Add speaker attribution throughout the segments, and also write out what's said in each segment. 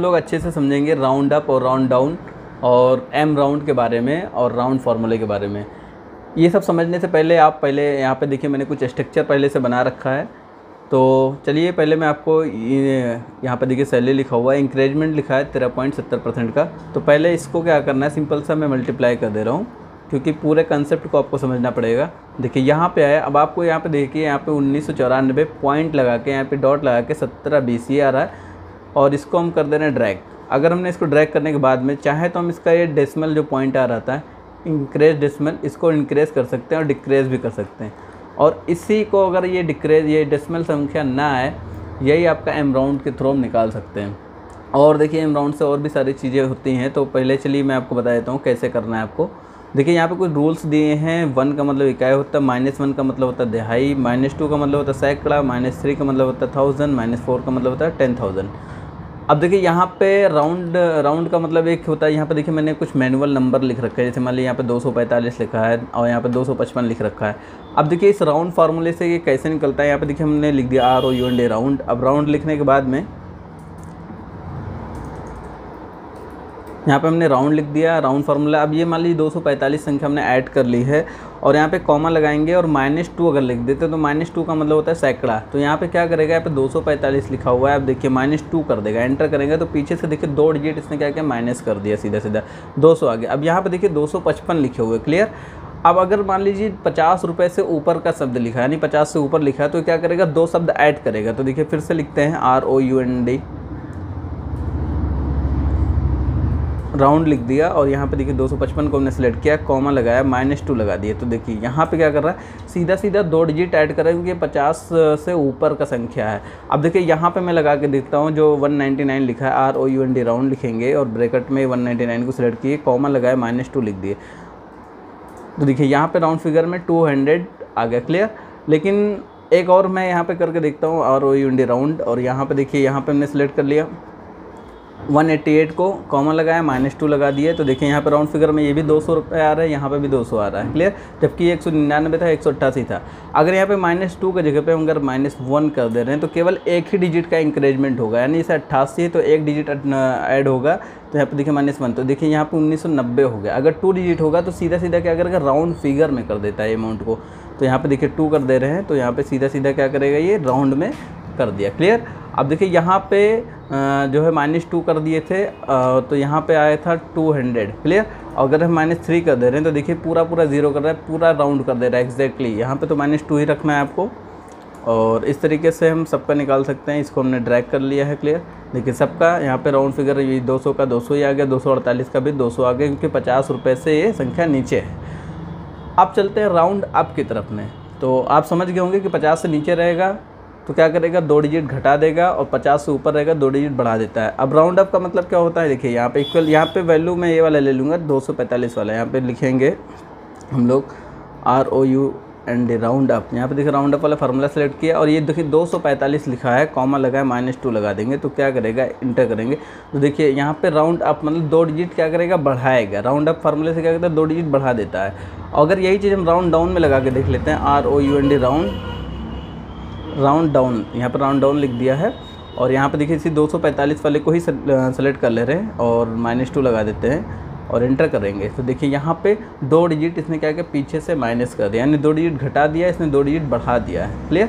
Speaker 1: लोग अच्छे से समझेंगे राउंड अप और राउंड डाउन और एम राउंड के बारे में और राउंड फार्मूले के बारे में। ये सब समझने से पहले आप पहले यहाँ पे देखिए मैंने कुछ स्ट्रक्चर पहले से बना रखा है। तो चलिए पहले मैं आपको यहाँ पे देखिए सैलरी लिखा हुआ है इंक्रेजमेंट लिखा है तेरह पॉइंट सत्तर परसेंट का। तो पहले इसको क्या करना है सिंपल सा मैं मल्टीप्लाई कर दे रहा हूँ, क्योंकि पूरे कंसेप्ट को आपको समझना पड़ेगा। देखिए यहाँ पे आया, अब आपको यहाँ पे देखिए, यहाँ पे उन्नीस सौ चौरानबे पॉइंट लगा के, यहाँ पे डॉट लगा के सत्रह ये आ रहा है। और इसको हम कर दे रहे हैं ड्रैग अगर हमने इसको ड्रैग करने के बाद में चाहे तो हम इसका ये डेसिमल जो पॉइंट आ रहा था इंक्रेज डेसिमल इसको इंक्रेज कर सकते हैं और डिक्रेज भी कर सकते हैं। और इसी को अगर ये डिक्रेज ये डेसिमल संख्या ना आए, यही आपका एम राउंड के थ्रू हम निकाल सकते हैं। और देखिए एम राउंड से और भी सारी चीज़ें होती हैं तो पहले चलिए मैं आपको बता देता हूँ कैसे करना है आपको। देखिए यहाँ पे कुछ रूल्स दिए हैं वन का मतलब इकाई होता है माइनस वन का मतलब होता है दिहाई माइनस टू का मतलब होता है सैकड़ा माइनस थ्री का मतलब होता है थाउज़ेंड माइनस फोर का मतलब होता है टेन थाउज़ेंड अब देखिए, यहाँ पे राउंड राउंड का मतलब एक होता है, यहाँ पे देखिए मैंने कुछ मैनुअल नंबर लिख रखा है, जैसे मान लीजिए यहाँ पे 245 लिखा है और यहाँ पे 255 लिख रखा है। अब देखिए, इस राउंड फार्मूले से ये कैसे निकलता है, यहाँ पे देखिए हमने लिख दिया R O U N D round अब राउंड लिखने के बाद में यहाँ पे हमने राउंड लिख दिया राउंड फार्मूला अब ये मान लीजिए 245 संख्या हमने ऐड कर ली है और यहाँ पे कॉमा लगाएँगे और माइनस टू अगर लिख देते तो माइनस टू का मतलब होता है सैकड़ा। तो यहाँ पे क्या करेगा, यहाँ पे 245 लिखा हुआ है, आप देखिए माइनस टू कर देगा। एंटर करेंगे तो पीछे से देखिए दो डिजिट इसने क्या किया माइनस कर दिया सीधा सीधा। दो आ गया। अब यहाँ पर देखिए दो सौ पचपन लिखे हुए क्लियर अब अगर मान लीजिए पचास रुपये से ऊपर का शब्द लिखा है, यानी पचास से ऊपर लिखा है तो क्या करेगा, दो शब्द ऐड करेगा। तो देखिए फिर से लिखते हैं R O U N D round लिख दिया और यहाँ पे देखिए 255 को हमने सेलेक्ट किया कॉमा लगाया माइनस टू लगा दिए। तो देखिए, यहाँ पे क्या कर रहा है? सीधा सीधा दो डिजिट ऐड कर रहा है क्योंकि 50 से ऊपर का संख्या है। अब देखिए, यहाँ पे मैं लगा के देखता हूँ जो 199 लिखा है R O U N D round लिखेंगे और ब्रैकेट में 199 को सिलेक्ट किए कॉमा लगाया माइनस टू लिख दिए। तो देखिए, यहाँ पर राउंड फिगर में टू आ गया क्लियर लेकिन एक और मैं यहाँ पर करके देखता हूँ R O U N D round और यहाँ पर देखिए, यहाँ पर हमने सेलेक्ट कर लिया। 188 को कॉमन लगाया, माइनस टू लगा दिए तो देखिए यहाँ पर राउंड फिगर में ये भी दो सौ रुपये आ रहा है, यहाँ पे भी दो सौ आ रहा है क्लियर जबकि एक सौ निन्यानवे था, एक सौ अट्ठासी था। अगर यहाँ पे माइनस टू की जगह पे हम अगर माइनस वन कर दे रहे हैं तो केवल एक ही डिजिट का इंक्रेजमेंट होगा, यानी इसे अट्ठासी तो एक डिजिट ऐड होगा तो यहाँ पे देखिए माइनस वन तो देखिए यहाँ पे उन्नीस हो गया। अगर टू डिजिट होगा तो सीधा सीधा क्या करेगा? राउंड फिगर में कर देता है अमाउंट को। तो यहाँ पर देखिए टू कर दे रहे हैं तो यहाँ पर सीधा सीधा क्या करेगा ये? राउंड में कर दिया क्लियर अब देखिए यहाँ पे जो है माइनस टू कर दिए थे तो यहाँ पे आया था टू हंड्रेड, क्लियर? अगर हम माइनस थ्री कर दे रहे हैं तो देखिए पूरा पूरा ज़ीरो कर रहा है, पूरा राउंड कर दे रहा है एग्जैक्टली यहाँ पे तो माइनस टू ही रखना है आपको। और इस तरीके से हम सबका निकाल सकते हैं, इसको हमने ड्रैग कर लिया है क्लियर देखिए, सबका, यहाँ पे राउंड फिगर ये 200 का 200 ही आ गया 248 का भी 200 आ गया, क्योंकि पचास रुपये से ये संख्या नीचे है। अब चलते हैं राउंड अप की तरफ़ में। तो आप समझ गए होंगे कि पचास से नीचे रहेगा तो क्या करेगा? दो डिजिट घटा देगा और पचास से ऊपर रहेगा, दो डिजिट बढ़ा देता है। अब राउंड अप का मतलब क्या होता है? देखिए, यहाँ पे इक्वल यहाँ पे वैल्यू मैं ये वाला ले लूँगा, दो सौ पैंतालीस वाला। यहाँ पे लिखेंगे हम लोग R O U N D round up यहाँ पे देखिए राउंड अप वाला फार्मूला सेलेक्ट किया और ये देखिए 245 लिखा है कॉमा लगा है माइनस टू लगा देंगे तो क्या करेगा? इंटर करेंगे। तो देखिए, यहाँ पे राउंड अप मतलब दो डिजिट क्या करेगा? बढ़ाएगा। राउंड अप फार्मूले से क्या करता है? दो डिजिट बढ़ा देता है। अगर यही चीज़ हम राउंड डाउन में लगा के देख लेते हैं R O U N D round round down, यहाँ पर राउंड डाउन लिख दिया है। और यहाँ पर देखिए, इसी 245 वाले को ही सेलेक्ट कर ले रहे हैं और माइनस टू लगा देते हैं और एंटर करेंगे। तो देखिए, यहाँ पे दो डिजिट इसने क्या किया? पीछे से माइनस कर दिया। यानी दो डिजिट घटा दिया, इसने दो डिजिट बढ़ा दिया है। क्लियर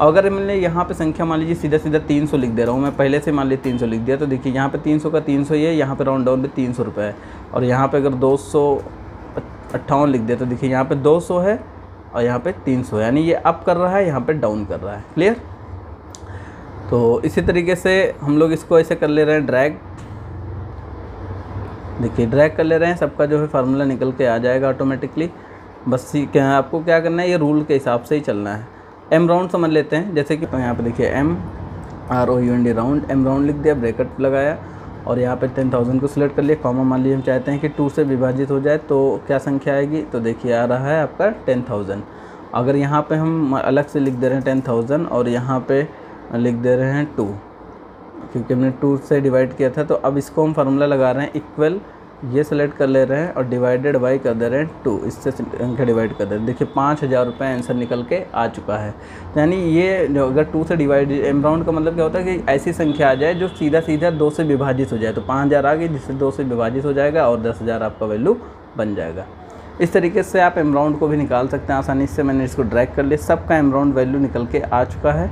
Speaker 1: अगर मैंने यहाँ पे संख्या मान लीजिए, सीधा सीधा तीन सौ लिख दे रहा हूँ, मैं पहले से मान लीजिए तीन सौ लिख दिया तो देखिए, यहाँ पे तीन सौ का तीन सौ ही है, यहाँ पे राउंड डाउन पे तीन सौ है। और यहाँ पे अगर दो सौ अट्ठावन लिख दिया तो देखिए, यहाँ पे दो सौ है और यहाँ पे 300 यानी ये अप कर रहा है, यहाँ पे डाउन कर रहा है क्लियर तो इसी तरीके से हम लोग इसको ऐसे कर ले रहे हैं ड्रैग देखिए ड्रैग कर ले रहे हैं, सबका जो है फार्मूला निकल के आ जाएगा ऑटोमेटिकली बस क्या, आपको क्या करना है, ये रूल के हिसाब से ही चलना है। एम राउंड समझ लेते हैं, जैसे कि तो यहाँ पे देखिए M R O U N D round M round लिख दिया ब्रेकट लगाया। और यहाँ पे टेन थाउज़ेंड को सिलेक्ट कर लिए कॉमा मान लीजिए हम चाहते हैं कि टू से विभाजित हो जाए तो क्या संख्या आएगी? तो देखिए, आ रहा है आपका टेन थाउज़ेंड अगर यहाँ पे हम अलग से लिख दे रहे हैं टेन थाउज़ेंड और यहाँ पे लिख दे रहे हैं टू क्योंकि हमने टू से डिवाइड किया था तो अब इसको हम फार्मूला लगा रहे हैं इक्वल ये सेलेक्ट कर ले रहे हैं और डिवाइडेड बाई कर दे रहे हैं टू इससे संख्या डिवाइड कर दे रहे हैं। देखिए, पाँच हज़ार रुपये आंसर निकल के आ चुका है। यानी ये अगर टू से डिवाइड एम राउंड का मतलब क्या होता है कि ऐसी संख्या आ जाए जो सीधा सीधा दो से विभाजित हो जाए। तो पाँच हज़ार आ गई जिससे दो से विभाजित हो जाएगा और दस हज़ार आपका वैल्यू बन जाएगा। इस तरीके से आप एम राउंड को भी निकाल सकते हैं आसानी से। मैंने इसको ड्रैग कर लिया। सबका एम राउंड वैल्यू निकल के आ चुका है।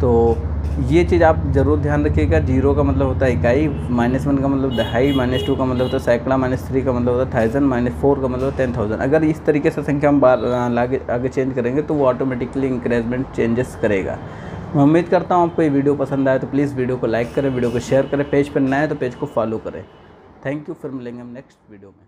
Speaker 1: तो ये चीज़ आप ज़रूर ध्यान रखिएगा। ज़ीरो का मतलब होता है इकाई, माइनस वन का मतलब दहाई माइनस टू का मतलब होता है सैकड़ा, माइनस थ्री का मतलब होता है थाउज़ेंड, माइनस फोर का मतलब टेन थाउज़ेंड। अगर इस तरीके से संख्या हम बार आगे आगे चेंज करेंगे तो वो ऑटोमेटिकली इंक्रेजमेंट चेंजेस करेगा। मैं उम्मीद करता हूँ आपको ये वीडियो पसंद आए तो प्लीज़ वीडियो को लाइक करें, वीडियो को शेयर करें, पेज पर नए तो पेज को फॉलो करें। थैंक यू, फिर मिलेंगे हम नेक्स्ट वीडियो में।